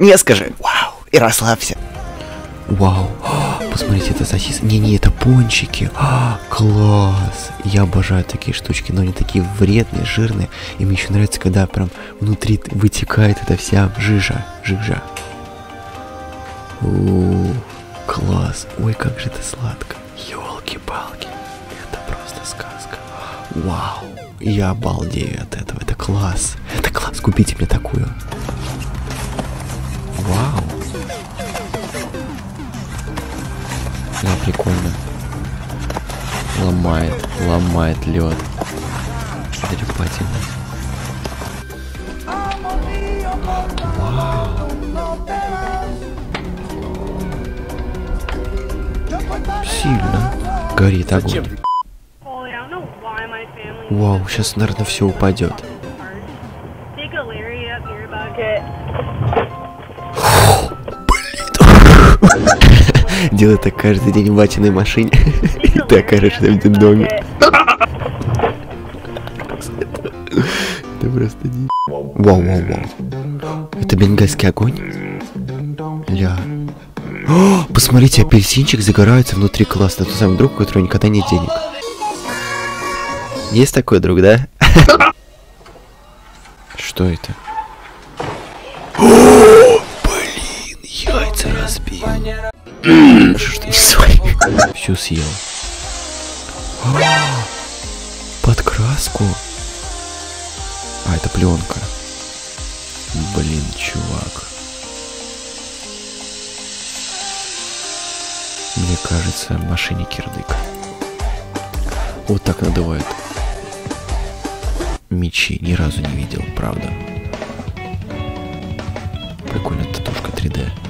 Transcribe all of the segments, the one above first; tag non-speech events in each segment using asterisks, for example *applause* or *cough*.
Не скажи «Вау» и расслабься. Вау, посмотрите, это сосиски. Не-не, это пончики. А, класс. Я обожаю такие штучки, но они такие вредные, жирные. И мне еще нравится, когда прям внутри вытекает эта вся жижа. Жижа. У, класс. Ой, как же это сладко. Елки-палки. Это просто сказка. Вау. Я обалдею от этого. Это класс. Это класс. Купите мне такую. Вау. Да, прикольно. Ломает, ломает лед. Трепательно. Вау. Сильно. Горит огонь. Вау, сейчас, наверное, все упадет. Делай так каждый день в батиной машине. *laughs* И ты окажешься в этом доме. Это просто не... Вау, вау, вау. Это бенгальский огонь? Ля. О, посмотрите, апельсинчик загорается внутри классно. Тот самый друг, у которого никогда нет денег. Есть такой друг, да? *laughs* Что это? Блин, яйца разбил. Что ты не сварил? Всю съел. Под краску? А, это пленка. Блин, чувак. Мне кажется, машине кирдык. Вот так надувает. Мечи ни разу не видел, правда. Прикольная татушка 3D.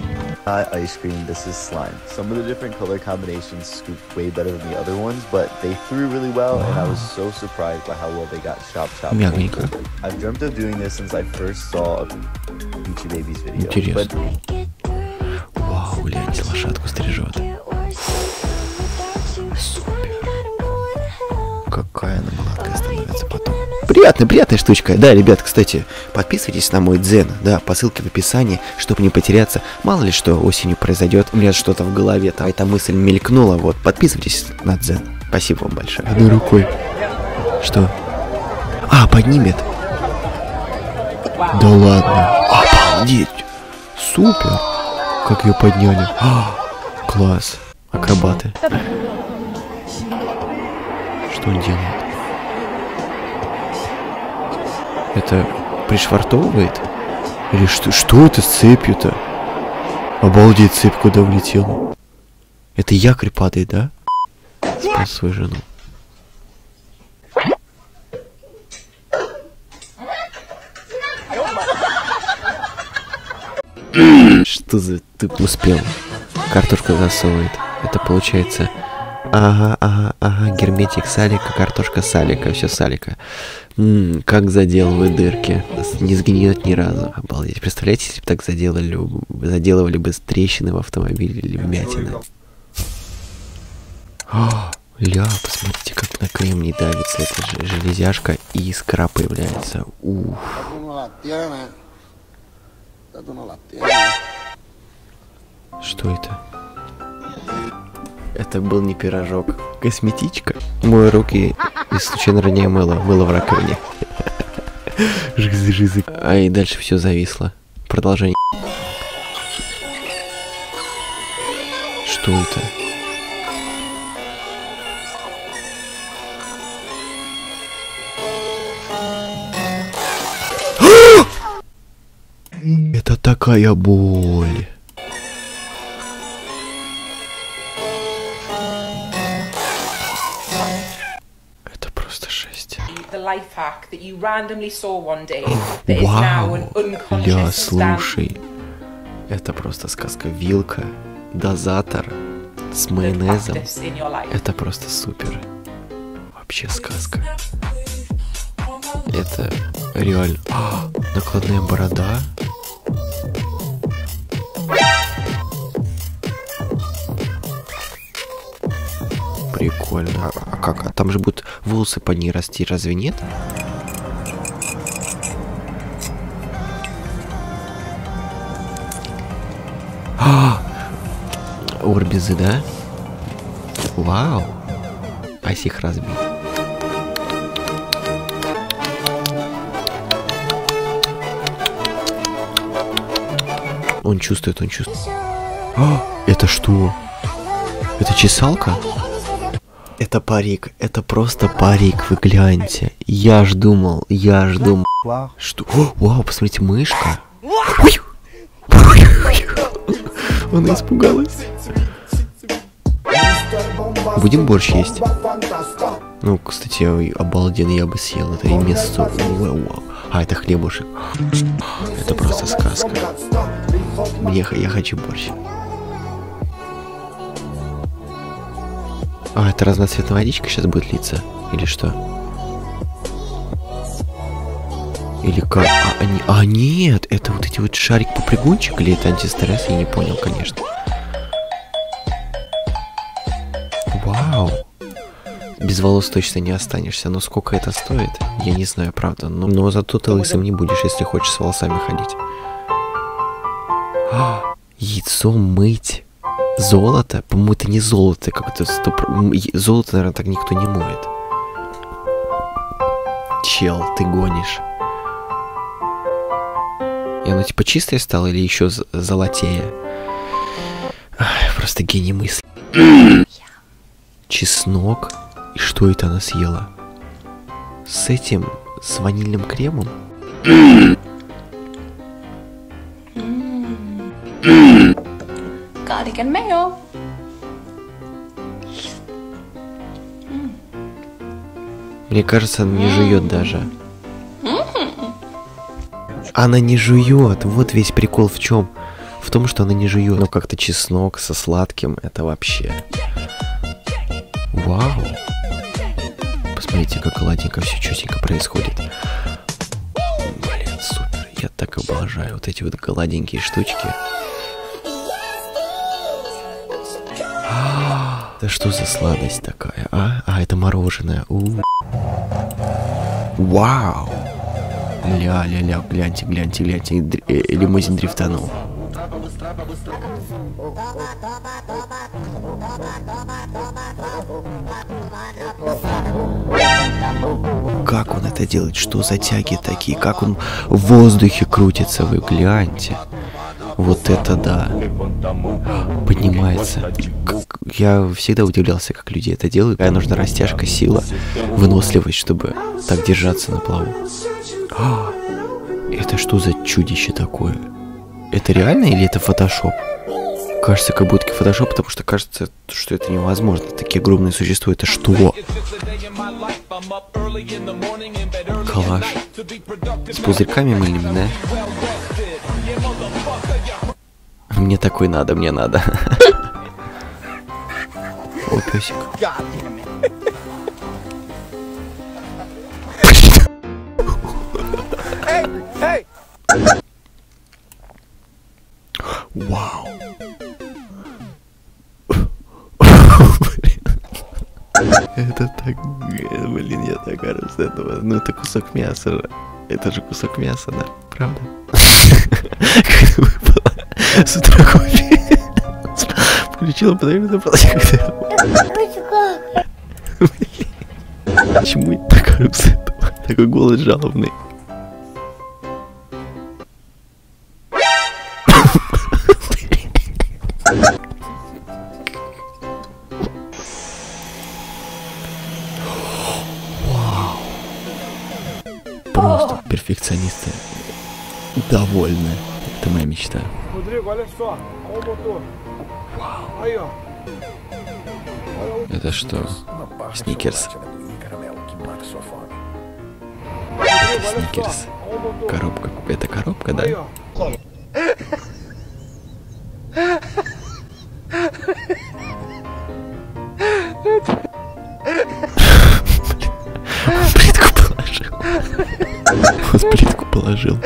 Ice cream, this is slime. Some of the different color combinations scooped way better than the other ones, but they threw really well, wow. and I was so surprised by how well they got chop chop. I've dreamt of doing this since I first saw a Peachy Babies video. But Приятная, приятная штучка. Да, ребят, кстати, подписывайтесь на мой дзен, да, по ссылке в описании, чтобы не потеряться. Мало ли что осенью произойдет, у меня что-то в голове, там эта мысль мелькнула, вот, подписывайтесь на дзен. Спасибо вам большое. Одной рукой. Что? А, поднимет. Да ладно. Обалдеть. Супер. Как ее подняли. А, класс. Акробаты. Что он делает? Это пришвартовывает? Или что? Что это с цепью-то? Обалдеть, цепь куда влетела. Это якорь падает, да? Спас свою жену. Что за ты успел? Картошка засовывает. Это получается. Ага, ага, ага, герметик салика, картошка салика, все салика. Ммм, как заделывают дырки. Не сгниет ни разу. Обалдеть. Представляете, если бы так заделали, заделывали бы трещины в автомобиле или вмятины. А, ля, посмотрите, как на крем не давится эта же железяшка и искра появляется. Уф. Tú no Это был не пирожок. Косметичка. Мой руки и случайно роняю мыло. Мыло в раковине. Жизы, жизы. А и дальше все зависло. Продолжение. Что это? *gasps* Это такая боль. That you randomly saw one day that is now an unconscious Ля, слушай. Это просто сказка. Вилка, дозатор с майонезом. Это просто супер. Вообще сказка. Это реально... А, накладная борода. Прикольно. А, а как? А там же будут волосы под ней расти, разве нет? Орбизы, да? Вау. Айс их разбил. Он чувствует, он чувствует. А, это что? Это чесалка? Это парик, это просто парик, вы гляньте. Я ж думал, я ж думал. Что? О, вау, посмотрите, мышка. Она испугалась. Будем борщ есть? Ну, кстати, обалденно, я бы съел это и мясо. А, это хлебушек. Это просто сказка. Мне, я хочу борщ. А, это разноцветная водичка сейчас будет литься? Или что? Или как? А, они... а нет, это вот эти вот шарик-попрыгунчик или это антистресс? Я не понял, конечно. Без волос точно не останешься, но сколько это стоит, я не знаю, правда. Но, но зато ты лысым не будешь, если хочешь с волосами ходить. А, яйцо мыть. Золото? По-моему, это не золото, как-то сто... про- м, е- Золото, наверное, так никто не моет. Чел, ты гонишь. И оно типа чистое стало или еще золотее? Ай, просто гений мысли. *clears throat* Чеснок? И что это она съела? С этим, с ванильным кремом? Cardigan mayo. Мне кажется, она не жует даже. Она не жует. Вот весь прикол в чем? В том, что она не жует. Но как-то чеснок со сладким, это вообще. Вау. Посмотрите, как гладенько все четенько происходит. Блин, супер. Я так обожаю вот эти вот гладенькие штучки. А, Да что за сладость такая, а? А, это мороженое. У. Вау! Ля-ля-ля, гляньте, гляньте, гляньте, э, лимузин дрифтанул. Как он это делает? Что за тяги такие? Как он в воздухе крутится? Вы гляньте. Вот это да. Поднимается. Я всегда удивлялся, как люди это делают. Какая нужна растяжка, сила, выносливость, чтобы так держаться на плаву. А, Это что за чудище такое? Это реально или это фотошоп? Кажется, как будто фотошоп, потому что кажется, что это невозможно. Такие огромные существа, это что? Калаш. С пузырьками мыльными, да? Мне такой надо, мне надо. *laughs* О, песик. Вау. Это так, блин, я так ору с этого. Ну, это кусок мяса. Это же кусок мяса, да? Правда? С утра кофе. Включила, потому что Почему я так ору этого? Такой голос жалобный. Просто перфекционисты довольны. Это моя мечта. Это что? Сникерс. Сникерс. Коробка. Это коробка, да? плитку *laughs* *laughs* положил. Он плитку положил.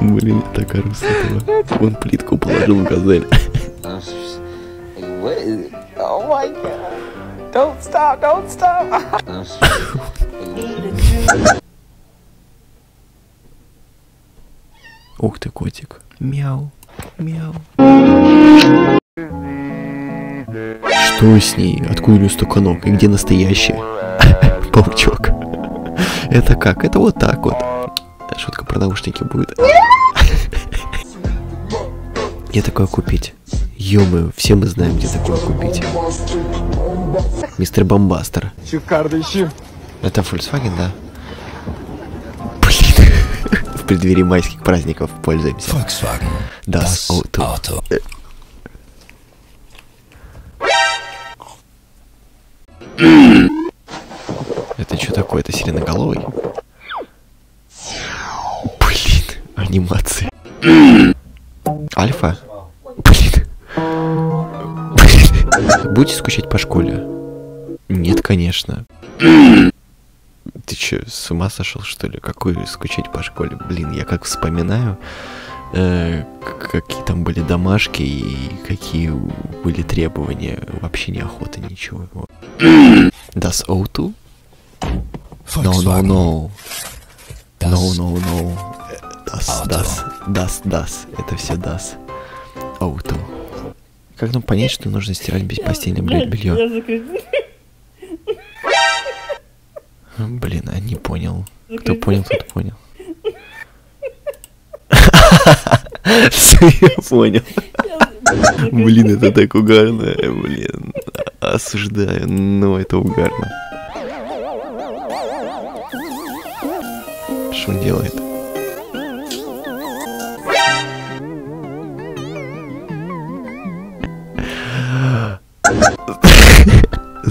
Блин, я так ору с этого. Он плитку положил в газель. Oh my god. Don't stop, don't stop. Ух ты, котик. Мяу. Мяу. Что с ней? Откуда у нее столько ног? И где настоящая? *laughs* Паучок. Это как? Это вот так вот. Шутка про наушники будет. Где такое купить? ё все мы знаем, где такое купить. Мистер Бомбастер. Это Volkswagen, да? Блин. *laughs* В преддверии майских праздников пользуемся. Volkswagen. Das Auto. Auto. Это что такое? Это сиреноголовый? Анимация. *clears throat* Альфа? Блин. Блин. Будете скучать по школе? Нет, конечно. Ты чё, с ума сошел, что ли? Какой скучать по школе? Блин, я как вспоминаю, э, какие там были домашки и какие были требования. Вообще неохота ничего. Das Auto? No, no, no. No, no, no. Das, das, das, das. Это все das. Auto. Как нам понять, что нужно стирать без постельное белье? Блин, а не понял. Кто понял, тот понял. *laughs* Всё, Я понял. Блин, это так угарно, блин. Осуждаю, но это угарно. Что он делает?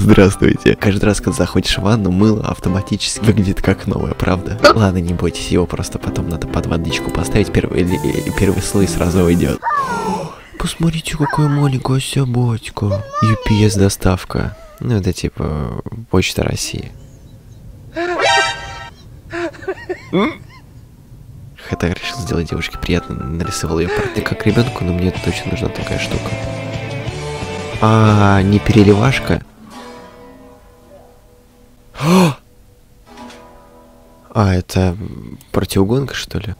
Здравствуйте. Каждый раз, когда заходишь в ванну, мыло автоматически выглядит как новое, правда? Ладно, не бойтесь, его просто потом надо под водичку поставить, первый, или- и первый слой сразу уйдет. Посмотрите, какая маленькая собачка. UPS доставка. Ну, это типа Почта России. Хотя решил сделать девушке приятно, нарисовал ее портрет как ребенку, но мне точно нужна такая штука. А, не переливашка? А, это противогонка, что ли?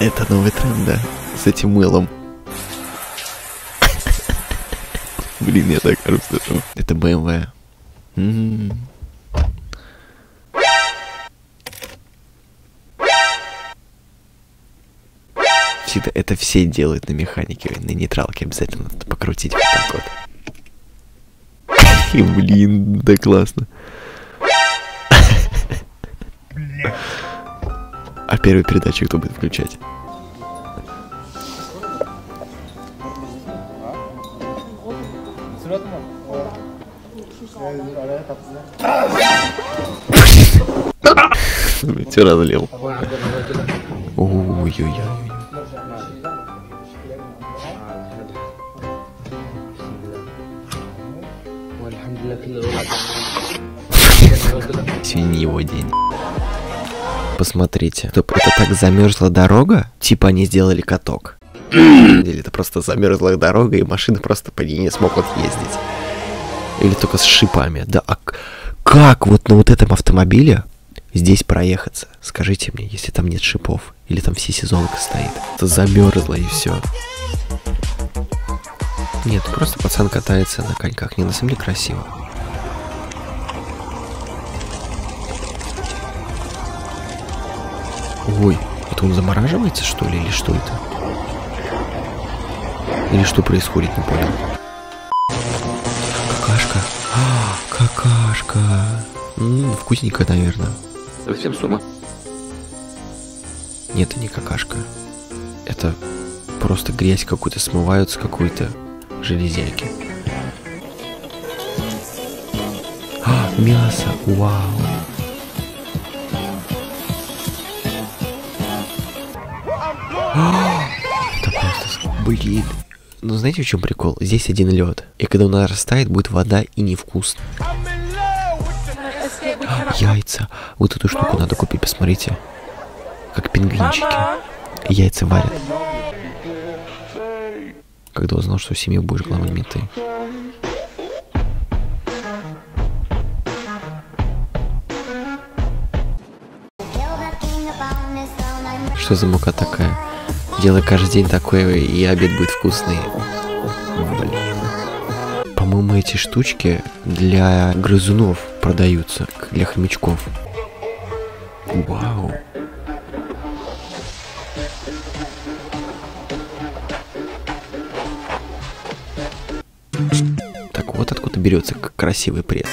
Это новый тренд, да? С этим мылом. Блин, я так расслышал. Это BMW. М. Всегда это все делают на механике, на нейтралке обязательно надо покрутить вот так вот. И, блин, да классно. А первую передачу кто будет включать? Все разлил. Ой-ой-ой. Его день. Посмотрите. Это так замерзла дорога? Типа они сделали каток. *clears throat* Или это просто замерзла дорога, и машины просто по ней не смогут ездить. Или только с шипами. Да, а как вот на вот этом автомобиле здесь проехаться? Скажите мне, если там нет шипов. Или там все сезонка стоит. Это замерзло и все. Нет, просто пацан катается на коньках. Не на самом деле красиво. Ой, это он замораживается, что ли, или что это? Или что происходит, не понял. Какашка. А, какашка. М, вкусненько, наверное. Совсем с ума. Нет, это не какашка. Это просто грязь какую-то смывают с какой-то железяки. А, мясо, вау. Это просто... Блин. Ну знаете, в чем прикол? Здесь один лед. И когда он растает, будет вода и невкусно. *gasps* Яйца. Вот эту штуку надо купить, посмотрите. Как пингвинчики. Яйца варят. Когда узнал, что в семье будешь главными ты. Что за мука такая? Делай каждый день такое, и обед будет вкусный. Блин. По-моему, эти штучки для грызунов продаются, для хомячков. Вау. Так вот откуда берется красивый пресс.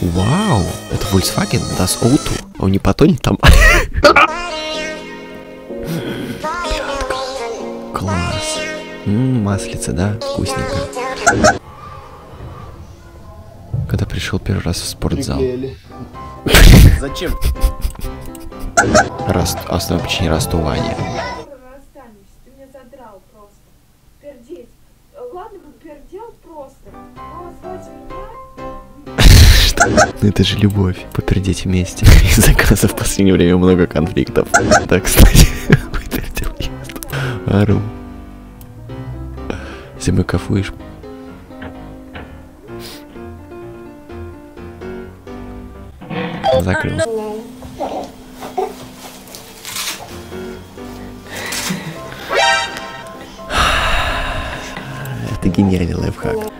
Вау, это Volkswagen Das Auto. Он не потонет там? Пятка. Класс. Маслица, да? Вкусненько. Когда пришел первый раз в спортзал. Зачем? Раст... Основное причине расставания. *laughs* это же любовь. Попердеть вместе. *laughs* Из-за заказа в последнее время много конфликтов. Так, кстати, *laughs* выпердел я. Ару. Зимой кайфуешь. Закрыл. Это гениальный лайфхак.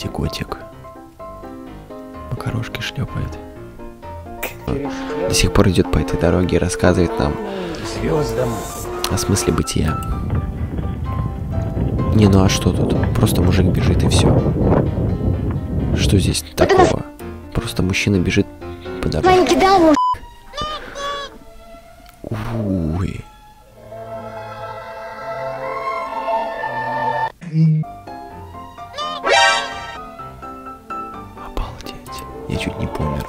Посмотрите, котик. Макарошки шлепает. До сих пор идет по этой дороге и рассказывает нам о смысле бытия. Не, ну а что тут? Просто мужик бежит и все. Что здесь такого? Просто мужчина бежит по дороге. Ой. Я чуть не помер.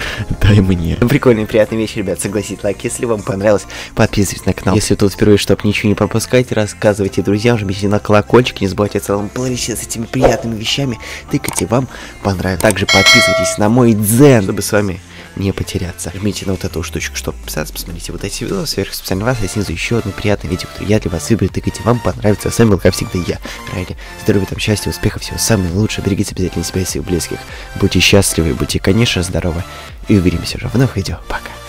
*laughs* Дай мне. Прикольный, приятный вечер, ребят. Согласитесь, лайк, если вам понравилось. Подписывайтесь на канал. Если тут впервые, чтобы ничего не пропускать, рассказывайте друзьям, жмите на колокольчик, не забывайте о целом плейлисте с этими приятными вещами. Тыкайте, вам понравится. Также подписывайтесь на мой дзен, чтобы с вами не потеряться. Жмите на вот эту штучку, чтобы подписаться, посмотрите вот эти видео, сверху специально вас, а снизу еще одно приятное видео, которое я для вас выберу, тыкайте, вам понравится. С вами был, как всегда, я, Райли. Здоровья, там, счастья, успехов, всего самого лучшего. Берегите обязательно себя и своих близких. Будьте счастливы, будьте, конечно, здоровы. И увидимся уже в новых видео. Пока.